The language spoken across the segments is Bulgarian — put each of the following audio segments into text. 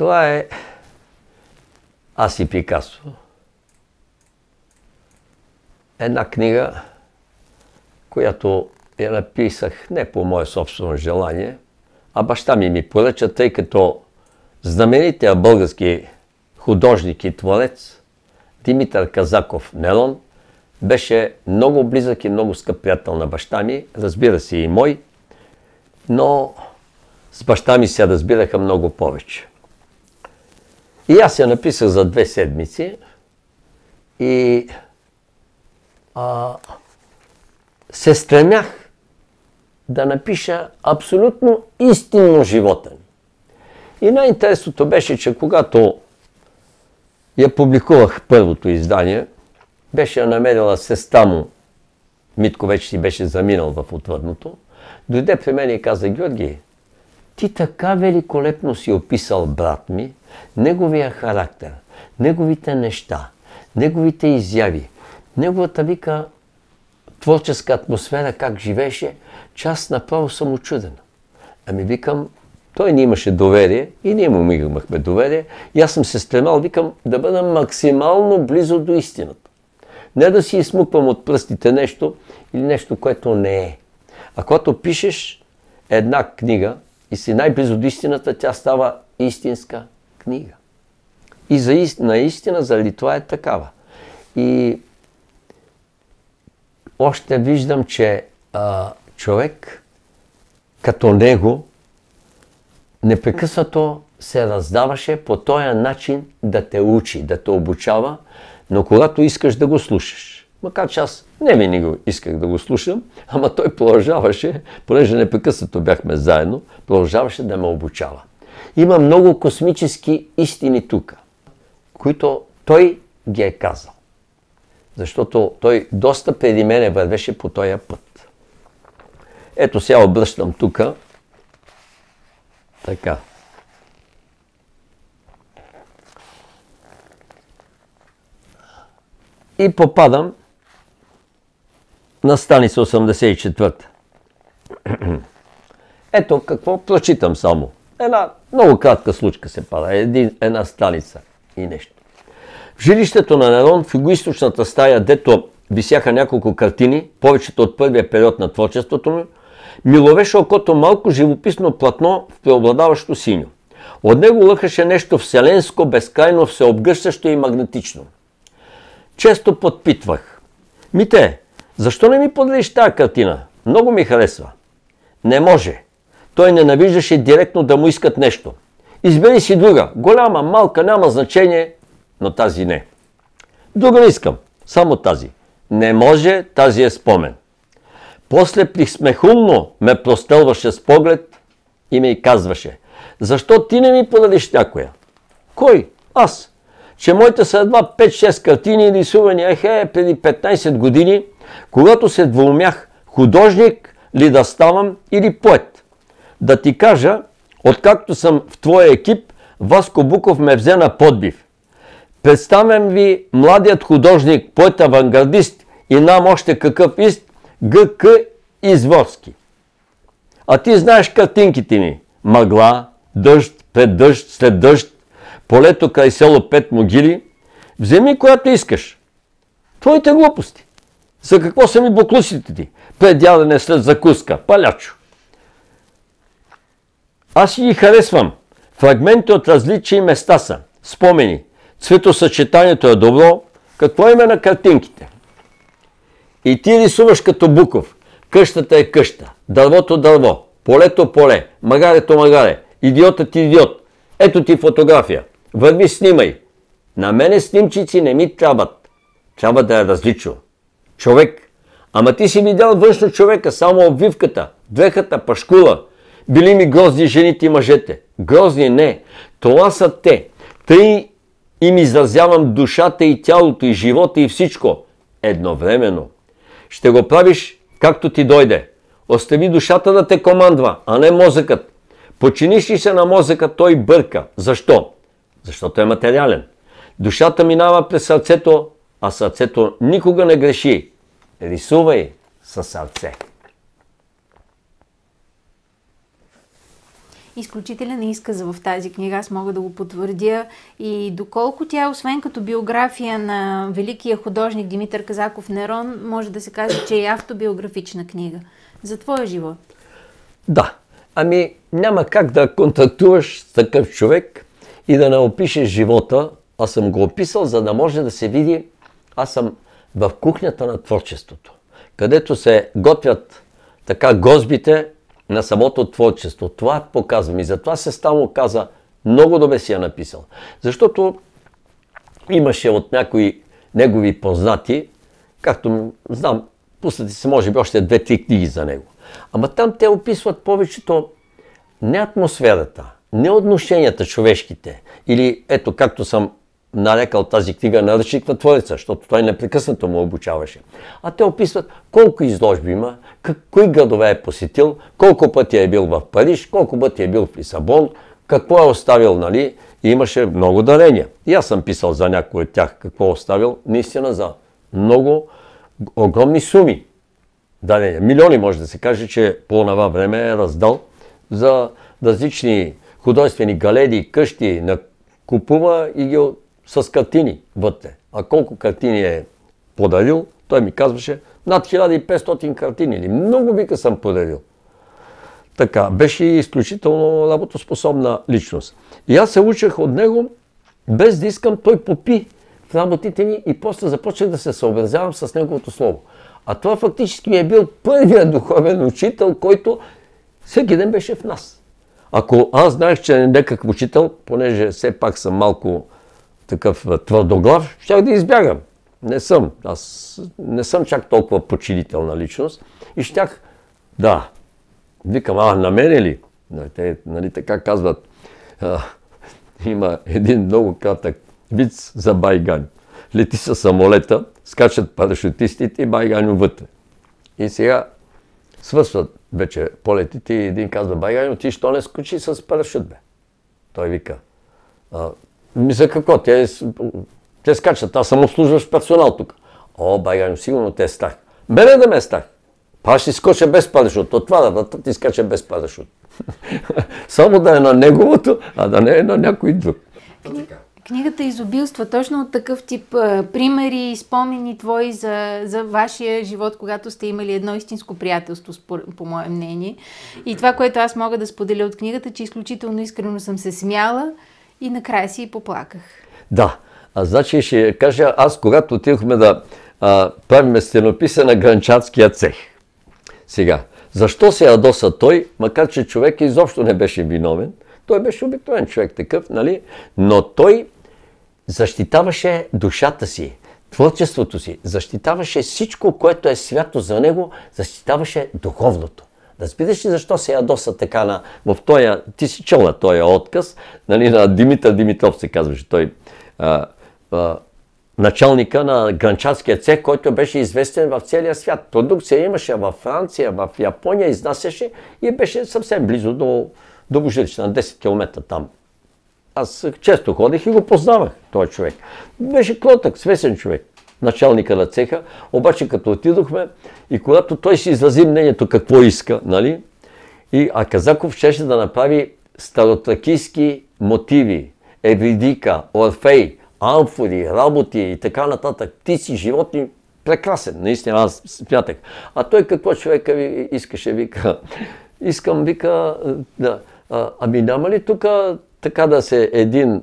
Това е Аз и Пикасо. Една книга, която я написах не по мое собствено желание, а баща ми ми поръча, тъй като знаменития български художник и творец Димитър Казаков Нелон беше много близък и много скъп приятел на баща ми, разбира се и мой, но с баща ми се разбираха много повече. И аз я написах за две седмици. И а, се стремях да напиша абсолютно истинно живота И най-интересното беше, че когато я публикувах първото издание, беше я намерила сестра му, Митко вече си беше заминал в отвърното, дойде при мен и каза, Георги, ти така великолепно си описал брат ми, неговия характер, неговите неща, неговите изяви, неговата вика творческа атмосфера, как живеше, че аз направо съм очуден. Ами викам, той ни имаше доверие и ние му имахме доверие и аз съм се стремал, викам, да бъда максимално близо до истината. Не да си измуквам от пръстите нещо или нещо, което не е. А когато пишеш една книга и си най-близо до истината, тя става истинска книга. И за, наистина за Литва е такава. И още виждам, че а, човек като него непрекъснато се раздаваше по този начин да те учи, да те обучава, но когато искаш да го слушаш. Макар че аз не винаги исках да го слушам, ама той продължаваше, понеже непрекъснато бяхме заедно, продължаваше да ме обучава. Има много космически истини тук, които той ги е казал. Защото той доста преди мене вървеше по този път. Ето сега обръщам тук. Така. И попадам на страница 84. Ето какво прочитам само. Една много кратка случка се пада. Един, една страница и нещо. В жилището на Нерон в югоисточната стая, дето висяха няколко картини, повечето от първия период на творчеството му, ми ловеше окото малко живописно платно в преобладаващо синьо. От него лъхаше нещо вселенско, безкрайно всеобгъщащо и магнетично. Често подпитвах. Мите, защо не ми поделиш тази картина? Много ми харесва. Не може. Той ненавиждаше директно да му искат нещо. Избери си друга. Голяма, малка, няма значение, но тази не. Друга не искам. Само тази. Не може, тази е спомен. После присмехумно ме простелваше с поглед и ми казваше, защо ти не ми подадиш някоя? Кой? Аз. Че моите са едва 5-6 картини рисувани ехе преди 15 години, когато се двумях художник ли да ставам или поет. Да ти кажа, откакто съм в твоя екип, Васко Буков ме взе на подбив. Представям ви младият художник, поет авангардист и нам още какъв ист, ГК Изворски. А ти знаеш картинките ми. Мъгла, дъжд, пред дъжд, след дъжд, полето край село Пет могили. Вземи която искаш. Твоите глупости. За какво са ми буклусите ти? Пред ядене след закуска. Палячо. Аз ги харесвам. Фрагменти от различни места са. Спомени. Цветосъчетанието е добро. Какво име на картинките? И ти рисуваш като Буков. Къщата е къща. Дървото дърво. Полето поле. Магарето магаре. Идиотът идиот. Ето ти фотография. Върви, снимай. На мене снимчици не ми трябват. Трябва да е различно. Човек. Ама ти си видял външно човека, само обвивката, дрехата, пашкула. Били ми грозни жените и мъжете. Грозни не. Това са те. Тъй им изразявам душата и тялото и живота и всичко. Едновременно. Ще го правиш както ти дойде. Остави душата да те командва, а не мозъкът. Починиш ли се на мозъка, той бърка. Защо? Защото е материален. Душата минава през сърцето, а сърцето никога не греши. Рисувай със сърце. Изключителен изказ в тази книга, аз мога да го потвърдя. И доколко тя, освен като биография на великия художник Димитър Казаков Нерон, може да се каже, че е автобиографична книга за твоя живот. Да. Ами няма как да контактуваш с такъв човек и да не опишеш живота. Аз съм го описал, за да може да се види. Аз съм в кухнята на творчеството, където се готвят така гозбите на самото творчество. Това показвам и затова се стално каза, много добре си я написал. Защото имаше от някои негови познати, както знам, пуснати се може би още две-три книги за него. Ама там те описват повечето не атмосферата, не отношенията човешките. Или ето, както съм нарекал тази книга наръчник на Твореца, защото той непрекъснато му обучаваше. А те описват колко изложби има, как, кои градове е посетил, колко пъти е бил в Париж, колко пъти е бил в Лисабон, какво е оставил, нали? И имаше много дарения. И аз съм писал за някой от тях какво е оставил, наистина за много огромни суми. Дарения. Милиони може да се каже, че по това време е раздал за различни художествени галеди, къщи, на купува и ги с картини вътре. А колко картини е подарил, той ми казваше над 1500 картини. Или много вика съм подарил. Така, беше изключително работоспособна личност. И аз се учех от него, без да искам, той попи в работите ми и после започнах да се съобразявам с неговото слово. А това фактически ми е бил първият духовен учител, който всеки ден беше в нас. Ако аз знаех, че е някакъв учител, понеже все пак съм малко такъв твърдоглав, щях да избягам. Не съм. Аз не съм чак толкова починителна личност. И щях, да, викам, а, намери ли? Те, нали, така казват, а, има един много кратък виц за Байган. Лети са самолета, скачат парашутистите и Байган вътре. И сега свършват вече полетите и един казва, Байган, ти що не скочи с парашют, бе? Той вика, мисля какво, те, те скачат, аз съм обслужващ персонал тук. О, Байган, сигурно те е страх. Мене да ме е страх. Па ще скоча без парашут. От това да ти скача без парашут. Само да е на неговото, а да не е на някой друг. Книгата изобилства точно от такъв тип а, примери и спомени твои за, за вашия живот, когато сте имали едно истинско приятелство, спор, по мое мнение. И това, което аз мога да споделя от книгата, че изключително искрено съм се смяла и накрая си и поплаках. Да. А значи ще кажа, аз когато отидохме да а, правим стенописа на Гранчатския цех. Сега, защо се ядоса той, макар че човек изобщо не беше виновен, той беше обикновен човек такъв, нали? Но той защитаваше душата си, творчеството си, защитаваше всичко, което е свято за него, защитаваше духовното. Разбираш ли защо се ядоса така на... В тоя, ти си чел на този отказ, нали, на Димитър Димитров се казваше той, а, а, началника на гранчарския цех, който беше известен в целия свят. Продукция имаше във Франция, в Япония, изнасяше и беше съвсем близо до, до на 10 км там. Аз често ходих и го познавах, този човек. Беше кротък, свесен човек началника на цеха, обаче като отидохме и когато той си изрази мнението какво иска, нали? И, а Казаков щеше да направи старотракийски мотиви, евридика, орфей, амфори, работи и така нататък, птици, животни, прекрасен, наистина аз смятах. А той какво човека ви искаше, вика, искам, вика, да, а, ами няма ли тук така да се един,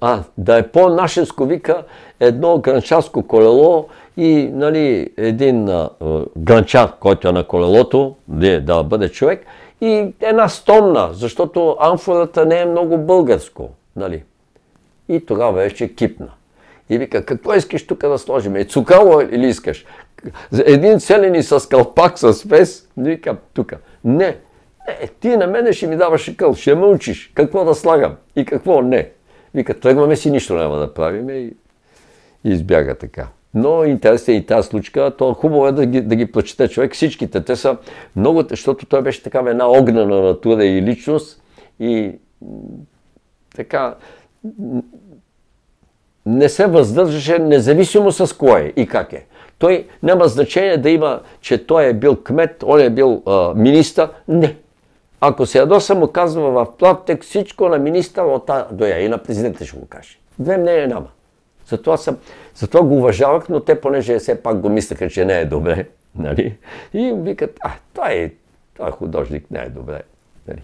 а, да е по-нашенско, вика, едно гранчарско колело и нали, един а, гранчар, който е на колелото, да, да бъде човек, и една стомна, защото амфората не е много българско. Нали. И тогава вече кипна. И вика, какво искаш тук да сложим? Е, цукало или искаш? Един целени с кълпак, с вес, вика, тук. Не, е, ти на мене ще ми даваш къл, ще ме учиш какво да слагам и какво не. Вика, тръгваме си, нищо няма да правим и, избяга така. Но интересна е и тази случка, то хубаво е да ги, да ги прочете човек. Всичките, те са много, защото той беше такава една огнена натура и личност и така не се въздържаше независимо с кое и как е. Той няма значение да има, че той е бил кмет, он е бил а, министър. Не, Ако се ядоса му казва в платек всичко на министър от А до Я и на президента ще го каже. Две мнения няма. Затова, съм, затова го уважавах, но те понеже все пак го мислеха, че не е добре. Нали? И викат, а, той, е, той художник не е добре. Нали?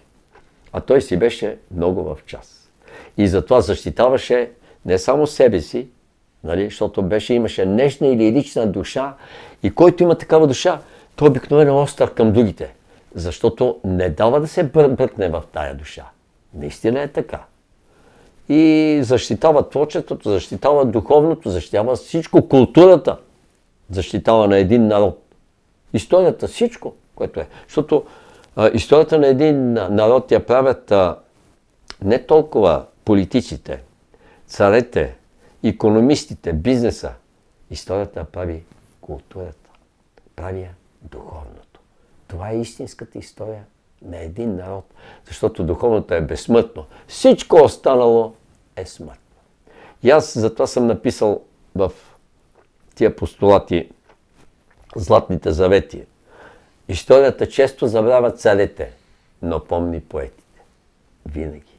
А той си беше много в час. И затова защитаваше не само себе си, нали? защото беше, имаше нежна или лична душа и който има такава душа, той обикновено е остър към другите, защото не дава да се бръкне в тая душа. Наистина е така. И защитава творчеството, защитава духовното, защитава всичко, културата. Защитава на един народ. Историята, всичко, което е. Защото а, историята на един народ я правят а, не толкова политиците, царете, економистите, бизнеса. Историята прави културата, прави духовното. Това е истинската история на един народ, защото духовното е безсмъртно. Всичко останало е смъртно. И аз затова съм написал в тия постулати Златните завети. Историята често забравя царете, но помни поетите. Винаги.